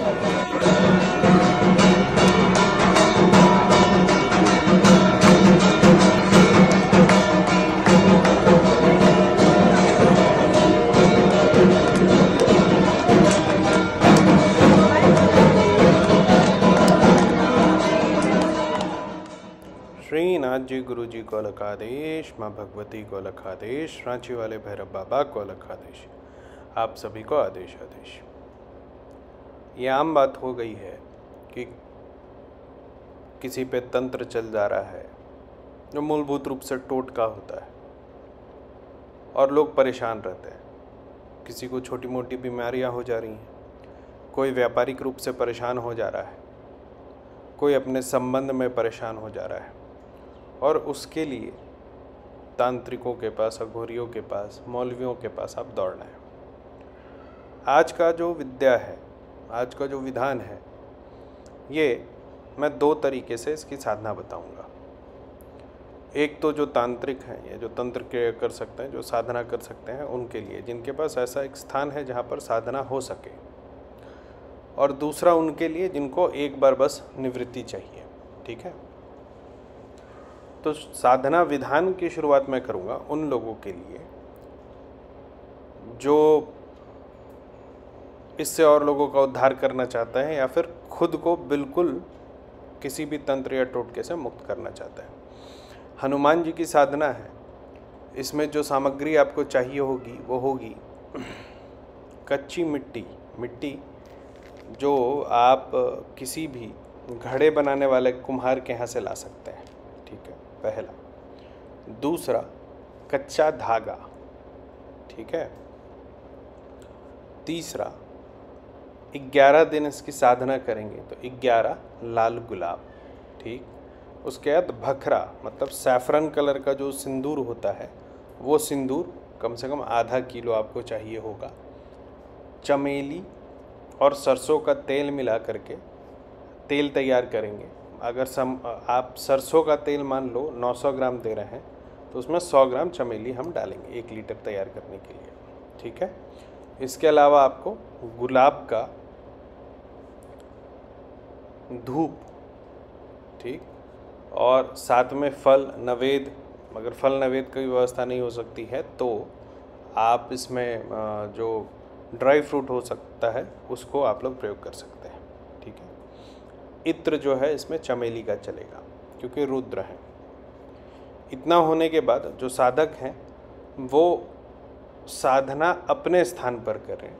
श्रीनाथ जी गुरु जी को लखादेश माँ भगवती को लखादेश रांची वाले भैरव बाबा को लखादेश आप सभी को आदेश आदेश। ये आम बात हो गई है कि किसी पे तंत्र चल जा रहा है, जो मूलभूत रूप से टोटका होता है। और लोग परेशान रहते हैं। किसी को छोटी मोटी बीमारियाँ हो जा रही हैं। कोई व्यापारिक रूप से परेशान हो जा रहा है। कोई अपने संबंध में परेशान हो जा रहा है। और उसके लिए तांत्रिकों के पास, अघोरियों के पास, मौलवियों के पास आप दौड़ना है। आज का जो विद्या है आज का जो विधान है, ये मैं दो तरीके से इसकी साधना बताऊँगा। एक तो जो तांत्रिक हैं, या जो तंत्र के कर सकते हैं, जो साधना कर सकते हैं, उनके लिए, जिनके पास ऐसा एक स्थान है जहाँ पर साधना हो सके। और दूसरा उनके लिए, जिनको एक बार बस निवृत्ति चाहिए, ठीक है? तो साधना विधान की शुरुआत मैं करूँगा उन लोगों के लिए, जो इससे और लोगों का उद्धार करना चाहता है या फिर खुद को बिल्कुल किसी भी तंत्र या टोटके से मुक्त करना चाहता है। हनुमान जी की साधना है। इसमें जो सामग्री आपको चाहिए होगी, वो होगी कच्ची मिट्टी। मिट्टी जो आप किसी भी घड़े बनाने वाले कुम्हार के यहाँ से ला सकते हैं। ठीक है, पहला। दूसरा, कच्चा धागा। ठीक है। तीसरा ग्यारह दिन इसकी साधना करेंगे तो ग्यारह लाल गुलाब, ठीक? उसके बाद भखरा मतलब सैफरन कलर का जो सिंदूर होता है, वो सिंदूर कम से कम आधा किलो आपको चाहिए होगा। चमेली और सरसों का तेल मिला करके तेल तैयार करेंगे। अगर सम, आप सरसों का तेल मान लो 900 ग्राम दे रहे हैं तो उसमें 100 ग्राम चमेली हम डालेंगे एक लीटर तैयार करने के लिए, ठीक है? इसके अलावा आपको गुलाब का धूप, ठीक? और साथ में फल नवेद अगर फल नवेद की व्यवस्था नहीं हो सकती है तो आप इसमें जो ड्राई फ्रूट हो सकता है, उसको आप लोग प्रयोग कर सकते हैं, ठीक है? इत्र जो है, इसमें चमेली का चलेगा, क्योंकि रुद्र है। इतना होने के बाद जो साधक हैं, वो साधना अपने स्थान पर करें।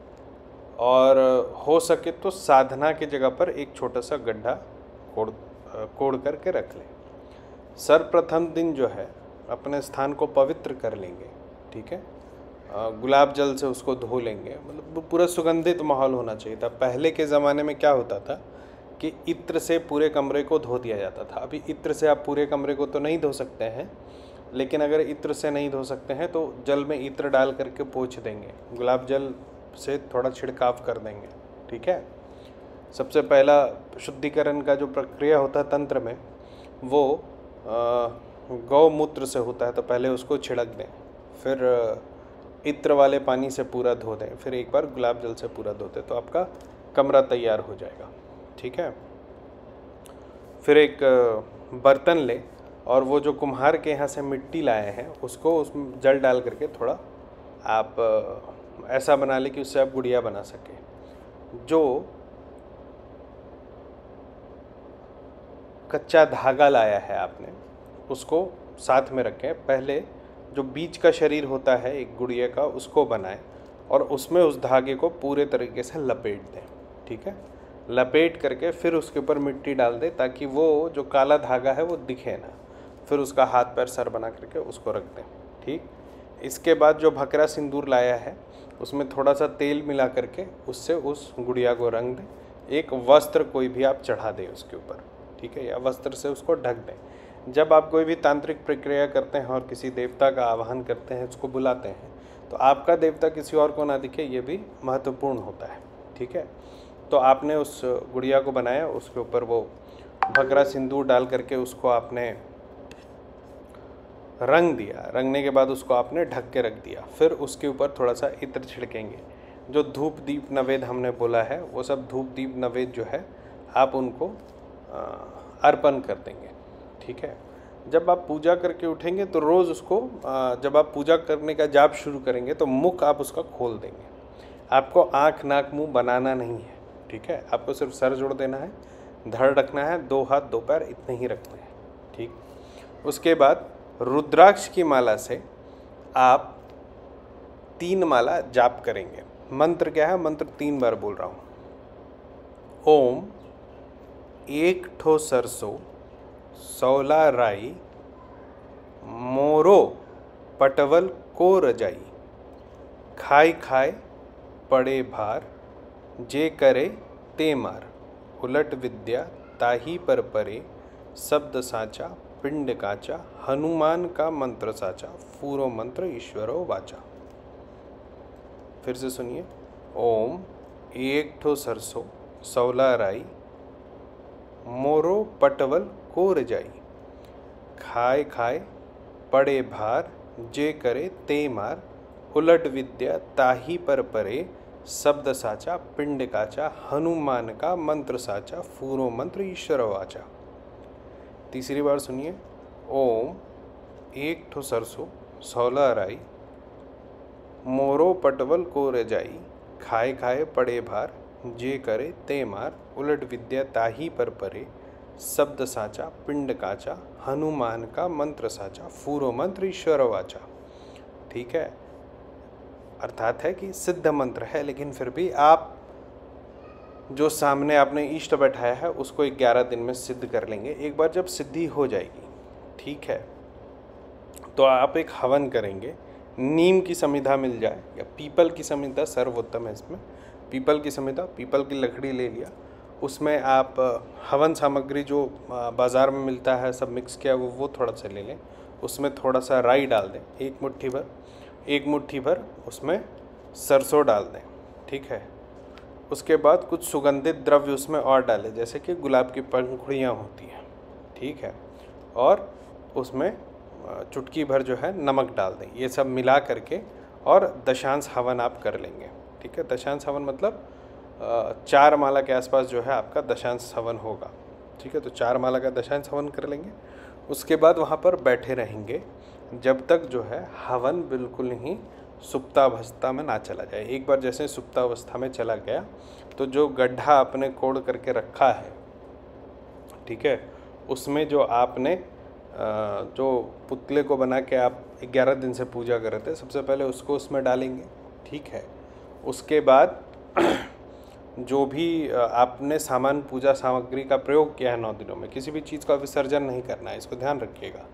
और हो सके तो साधना की जगह पर एक छोटा सा गड्ढा कोड़ कोड़ करके रख लें। सर्वप्रथम दिन जो है, अपने स्थान को पवित्र कर लेंगे, ठीक है? गुलाब जल से उसको धो लेंगे। मतलब पूरा सुगंधित माहौल होना चाहिए था। पहले के ज़माने में क्या होता था कि इत्र से पूरे कमरे को धो दिया जाता था। अभी इत्र से आप पूरे कमरे को तो नहीं धो सकते हैं, लेकिन अगर इत्र से नहीं धो सकते हैं तो जल में इत्र डाल करके पोछ देंगे। गुलाब जल से थोड़ा छिड़काव कर देंगे, ठीक है? सबसे पहला शुद्धिकरण का जो प्रक्रिया होता है तंत्र में, वो गौमूत्र से होता है तो पहले उसको छिड़क दें, फिर इत्र वाले पानी से पूरा धो दें, फिर एक बार गुलाब जल से पूरा धो दें तो आपका कमरा तैयार हो जाएगा, ठीक है? फिर एक बर्तन लें, और वो जो कुम्हार के यहाँ से मिट्टी लाए हैं, उसको उसमें जल डाल करके थोड़ा आप ऐसा बना ले कि उससे आप गुड़िया बना सकें। जो कच्चा धागा लाया है आपने, उसको साथ में रखें। पहले जो बीच का शरीर होता है एक गुड़िया का, उसको बनाएँ और उसमें उस धागे को पूरे तरीके से लपेट दें, ठीक है? लपेट करके फिर उसके ऊपर मिट्टी डाल दें ताकि वो जो काला धागा है वो दिखे ना। फिर उसका हाथ पैर सर बना करके उसको रख दें, ठीक? इसके बाद जो भकरा सिंदूर लाया है उसमें थोड़ा सा तेल मिला करके उससे उस गुड़िया को रंग दें। एक वस्त्र कोई भी आप चढ़ा दें उसके ऊपर, ठीक है, या वस्त्र से उसको ढक दें। जब आप कोई भी तांत्रिक प्रक्रिया करते हैं और किसी देवता का आवाहन करते हैं, उसको बुलाते हैं तो आपका देवता किसी और को ना दिखे, ये भी महत्वपूर्ण होता है, ठीक है। तो आपने उस गुड़िया को बनाया, उसके ऊपर वो भगरा सिंदूर डाल करके उसको आपने रंग दिया। रंगने के बाद उसको आपने ढक के रख दिया। फिर उसके ऊपर थोड़ा सा इत्र छिड़केंगे। जो धूप दीप नवेद हमने बोला है, वो सब धूप दीप नवेद जो है, आप उनको अर्पण कर देंगे। ठीक है? जब आप पूजा करके उठेंगे तो रोज़ उसको जब आप पूजा करने का जाप शुरू करेंगे तो मुख आप उसका खोल देंगे। आपको आँख, नाक, मुँह बनाना नहीं है। ठीक है? आपको सिर्फ़ सर जोड़ देना है, धड़ रखना है, दो हाथ, दो पैर इतने ही रखने हैं। ठीक? उसके बाद रुद्राक्ष की माला से आप तीन माला जाप करेंगे। मंत्र क्या है? मंत्र तीन बार बोल रहा हूँ। ओम एक ठो सरसों, सौला राई, मोरो पटवल को रजाई। खाए खाए, पड़े भार, जे करे ते मार। उलट विद्या, ताही पर परे, शब्द साचा पिंड काचा, हनुमान का मंत्र साचा पूरो मंत्र ईश्वरो वाचा। फिर से सुनिए। ओम एक ठो सरसों सौला राई मोरो पटवल को रजाई खाए खाए, पड़े भार, जे करे ते मार। उलट विद्या ताही पर परे, शब्द साचा, पिंड काचा, हनुमान का मंत्र साचा, फूरो मंत्र ईश्वर वाचा। तीसरी बार सुनिए। ओम एक ठो सरसों, सौला राई, मोरो पटवल को रजाई, खाए खाए पड़े भार, जे करे ते मार, उलट विद्या ताही पर परे, शब्द साचा, पिंड काचा, हनुमान का मंत्र साचा, फूरो मंत्र ईश्वर वाचा ठीक है? अर्थात है कि सिद्ध मंत्र है, लेकिन फिर भी आप जो सामने आपने इष्ट बैठाया है, उसको ग्यारह दिन में सिद्ध कर लेंगे। एक बार जब सिद्धि हो जाएगी, ठीक है? तो आप एक हवन करेंगे। नीम की संविधा मिल जाए, या पीपल की संविधा सर्वोत्तम है इसमें। पीपल की संविधा पीपल की लकड़ी ले लिया। उसमें आप हवन सामग्री जो बाज़ार में मिलता है, सब मिक्स किया वो वो थोड़ा सा ले लें। उसमें थोड़ा सा राई डाल दें, एक मुट्ठी भर। एक मुट्ठी भर उसमें सरसों डाल दें, ठीक है? उसके बाद कुछ सुगंधित द्रव्य उसमें और डालें, जैसे कि गुलाब की पंखुड़ियाँ होती हैं, ठीक है? और उसमें चुटकी भर जो है नमक डाल दें, ये सब मिला करके और दशांश हवन आप कर लेंगे, ठीक है? दशांश हवन मतलब चार माला के आसपास जो है आपका दशांश हवन होगा, ठीक है? तो चार माला का दशांश हवन कर लेंगे। उसके बाद वहाँ पर बैठे रहेंगे, जब तक जो है हवन बिल्कुल ही सुप्तावस्था में ना चला जाए। एक बार जैसे सुप्तावस्था में चला गया तो जो गड्ढा आपने कोड़ करके रखा है, ठीक है, उसमें जो आपने जो पुतले को बना के आप ग्यारह दिन से पूजा कर रहे थे, सबसे पहले उसको उसमें डालेंगे, ठीक है। उसके बाद जो भी आपने सामान, पूजा सामग्री का प्रयोग किया है नौ दिनों में, किसी भी चीज़ का विसर्जन नहीं करना है, इसको ध्यान रखिएगा।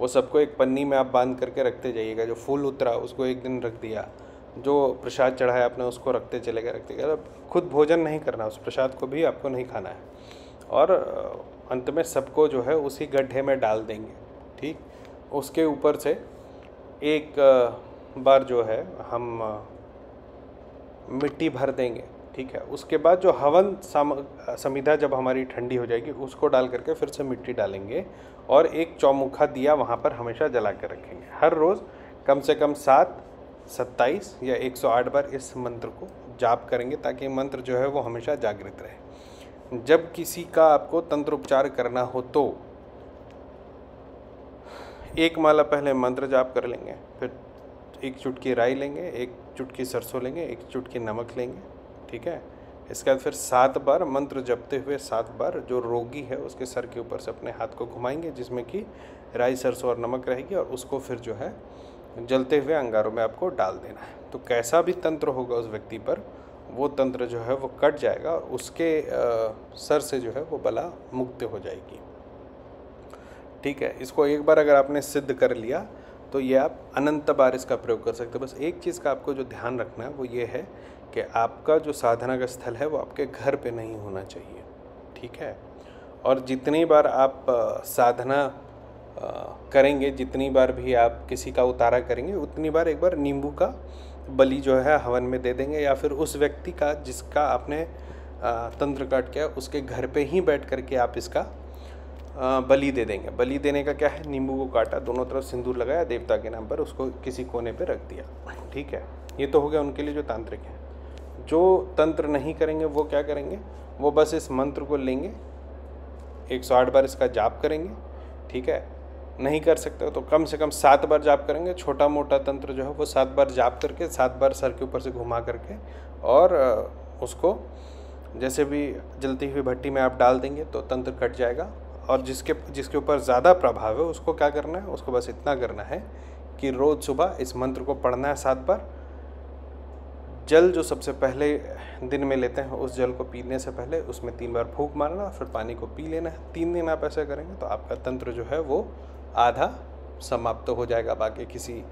वो सबको एक पन्नी में आप बाँध करके रखते जाइएगा, जो फूल उतरा, उसको एक दिन रख दिया, जो प्रसाद चढ़ाया आपने उसको रखते चले गए रखते गए खुद भोजन नहीं करना, उस प्रसाद को भी आपको नहीं खाना है। और अंत में सबको जो है उसी गड्ढे में डाल देंगे, ठीक? उसके ऊपर से एक बार जो है हम मिट्टी भर देंगे, ठीक है? उसके बाद जो हवन समिधा जब हमारी ठंडी हो जाएगी, उसको डाल करके फिर से मिट्टी डालेंगे। और एक चौमुखा दिया वहाँ पर हमेशा जला कर रखेंगे। हर रोज़ कम से कम सात, सत्ताईस या 108 बार इस मंत्र को जाप करेंगे ताकि मंत्र जो है वो हमेशा जागृत रहे। जब किसी का आपको तंत्र उपचार करना हो तो एक माला पहले मंत्र जाप कर लेंगे, फिर एक चुटकी राई लेंगे, एक चुटकी सरसों लेंगे, एक चुटकी नमक लेंगे, ठीक है? इसके बाद फिर सात बार मंत्र जपते हुए सात बार जो रोगी है उसके सर के ऊपर से अपने हाथ को घुमाएँगे, जिसमें कि राई, सरसों और नमक रहेगी और उसको फिर जो है जलते हुए अंगारों में आपको डाल देना है। तो कैसा भी तंत्र होगा उस व्यक्ति पर, वो तंत्र जो है वो कट जाएगा और उसके सर से जो है वो बला मुक्त हो जाएगी। ठीक है, इसको एक बार अगर आपने सिद्ध कर लिया तो ये आप अनंत बार इसका प्रयोग कर सकते हो। बस एक चीज़ का आपको जो ध्यान रखना है, वो ये है कि आपका जो साधना का स्थल है, वो आपके घर पे नहीं होना चाहिए, ठीक है? और जितनी बार आप साधना करेंगे, जितनी बार भी आप किसी का उतारा करेंगे, उतनी बार एक बार नींबू का बलि जो है, हवन में दे देंगे या फिर उस व्यक्ति का जिसका आपने तंत्र काट किया, उसके घर पे ही बैठ करके आप इसका बलि दे देंगे। बलि देने का क्या है? नींबू को काटा, दोनों तरफ़ सिंदूर लगाया, देवता के नाम पर उसको किसी कोने पर रख दिया। ठीक है? ये तो हो गया उनके लिए जो तांत्रिक हैं। जो तंत्र नहीं करेंगे, वो क्या करेंगे? वो बस इस मंत्र को लेंगे, एक सौ आठ बार इसका जाप करेंगे, ठीक है? नहीं कर सकते तो कम से कम सात बार जाप करेंगे। छोटा मोटा तंत्र जो है, वो सात बार जाप करके, सात बार सर के ऊपर से घुमा करके और उसको जैसे भी जलती हुई भट्टी में आप डाल देंगे तो तंत्र कट जाएगा। और जिसके जिसके ऊपर ज़्यादा प्रभाव है, उसको क्या करना है? उसको बस इतना करना है कि रोज़ सुबह इस मंत्र को पढ़ना है सात बार। जल जो सबसे पहले दिन में लेते हैं, उस जल को पीने से पहले उसमें तीन बार फूक मारना, फिर पानी को पी लेना है। तीन दिन आप ऐसा करेंगे तो आपका तंत्र जो है वो आधा समाप्त तो हो जाएगा, बाकी किसी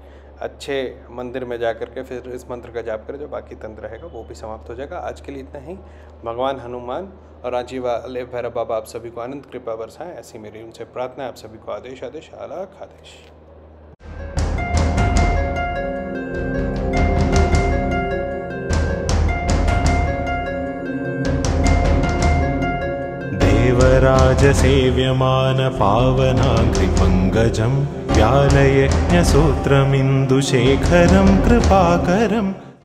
अच्छे मंदिर में जा कर के फिर इस मंत्र का जाप करें, जो बाकी तंत्र रहेगा, वो भी समाप्त हो जाएगा। आज के लिए इतना ही। भगवान हनुमान और रांची वाले भैरव बाबा, आप सभी को आनंद कृपा बरसाएँ। ऐसी मेरी उनसे प्रार्थना आप सभी को आदेश आदेश अलग आदेश। देवराजसेव्यमानपावनाघ्रिपङ्कजं ्यालयज्ञसूत्रमिन्दुशेखरं कृपाकरम्